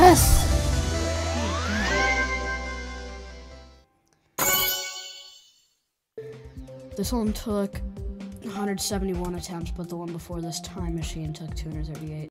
Yes! This one took 171 attempts, but the one before this time machine took 238.